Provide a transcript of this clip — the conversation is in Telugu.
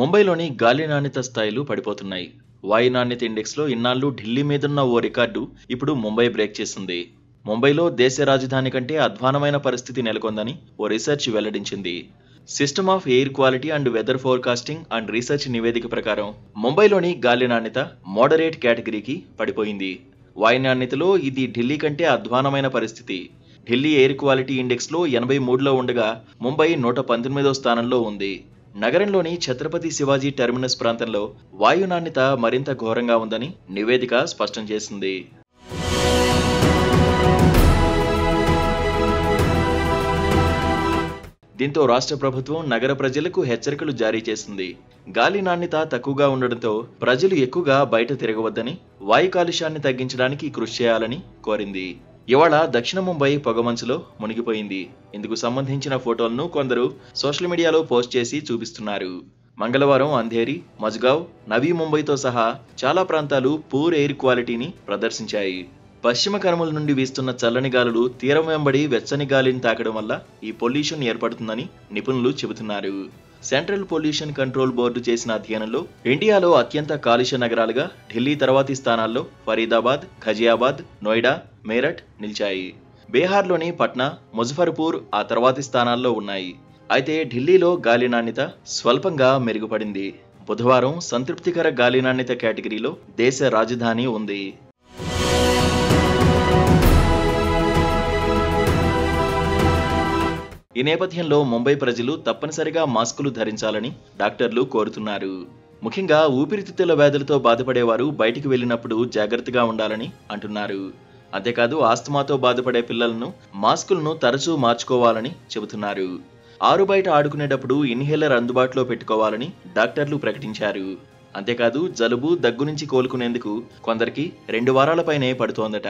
ముంబైలోని గాలి నాణ్యత స్థాయిలు పడిపోతున్నాయి. వాయు నాణ్యత ఇండెక్స్లో ఇన్నాళ్ళు ఢిల్లీ మీదున్న ఓ రికార్డు ఇప్పుడు ముంబై బ్రేక్ చేసింది ముంబైలో దేశ రాజధాని కంటే అధ్వానమైన పరిస్థితి నెలకొందని ఓ రీసెర్చ్ వెల్లడించింది. System of air quality and weather forecasting and research నివేదిక ప్రకారం ముంబైలోని గాలి నాణ్యత మోడరేట్ కేటగిరీకి పడిపోయింది. వాయు నాణ్యతలో ఇది ఢిల్లీ కంటే అధ్వానమైన పరిస్థితి. ఢిల్లీ ఎయిర్ క్వాలిటీ ఇండెక్స్లో ఎనభై మూడులో ఉండగా ముంబై నూట పంతొమ్మిదో స్థానంలో ఉంది. నగరంలోని ఛత్రపతి శివాజీ టెర్మినస్ ప్రాంతంలో వాయు నాణ్యత మరింత ఘోరంగా ఉందని నివేదిక స్పష్టం చేసింది. దీంతో రాష్ట్ర ప్రభుత్వం నగర ప్రజలకు హెచ్చరికలు జారీ చేసింది. గాలి నాణ్యత తక్కువగా ఉండడంతో ప్రజలు ఎక్కువగా బయట తిరగవద్దని వాయు కాలుష్యాన్ని తగ్గించడానికి కృషి చేయాలని కోరింది. ఇవాళ దక్షిణ ముంబై పొగమంచులో మునిగిపోయింది. ఇందుకు సంబంధించిన ఫోటోలను కొందరు సోషల్ మీడియాలో పోస్ట్ చేసి చూపిస్తున్నారు. మంగళవారం అంధేరి మజ్గావ్ నవీ ముంబైతో సహా చాలా ప్రాంతాలు పూర్ ఎయిర్ క్వాలిటీని ప్రదర్శించాయి. పశ్చిమ కనుమల నుండి వీస్తున్న చల్లని గాలులు తీరం వెంబడి వెచ్చని గాలిని తాకడం వల్ల ఈ పొల్యూషన్ ఏర్పడుతుందని నిపుణులు చెబుతున్నారు. సెంట్రల్ పొల్యూషన్ కంట్రోల్ బోర్డు చేసిన అధ్యయనంలో ఇండియాలో అత్యంత కాలుష్య నగరాలుగా ఢిల్లీ తర్వాతి స్థానాల్లో ఫరీదాబాద్ ఖజియాబాద్ నోయిడా మేరట్ నిలిచాయి. బీహార్లోని పట్నా ముజఫర్పూర్ ఆ తర్వాతి స్థానాల్లో ఉన్నాయి. అయితే ఢిల్లీలో గాలి నాణ్యత స్వల్పంగా మెరుగుపడింది. బుధవారం సంతృప్తికర గాలి నాణ్యత కేటగిరీలో దేశ రాజధాని ఉంది. ఈ నేపథ్యంలో ముంబై ప్రజలు తప్పనిసరిగా మాస్కులు ధరించాలని డాక్టర్లు కోరుతున్నారు. ముఖ్యంగా ఊపిరితిత్తుల వ్యాధులతో బాధపడేవారు బయటికి వెళ్ళినప్పుడు జాగ్రత్తగా ఉండాలని అంటున్నారు. అంతేకాదు ఆస్తమాతో బాధపడే పిల్లలను మాస్కులను తరచూ మార్చుకోవాలని చెబుతున్నారు. ఆరు బయట ఆడుకునేటప్పుడు ఇన్హేలర్ అందుబాటులో పెట్టుకోవాలని డాక్టర్లు ప్రకటించారు. అంతేకాదు జలుబు దగ్గు నుంచి కోలుకునేందుకు కొందరికి రెండు వారాలపైనే పడుతోందట.